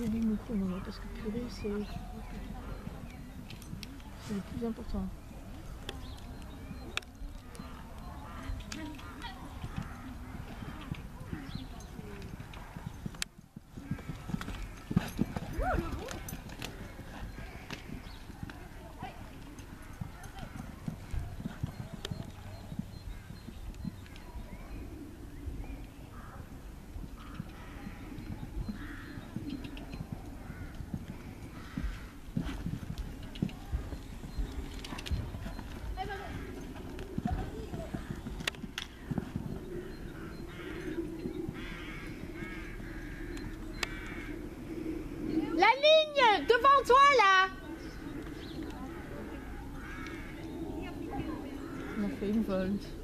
micro, non, parce que purée. C'est le plus important. La ligne devant toi là On fait une volte.